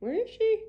Where is she?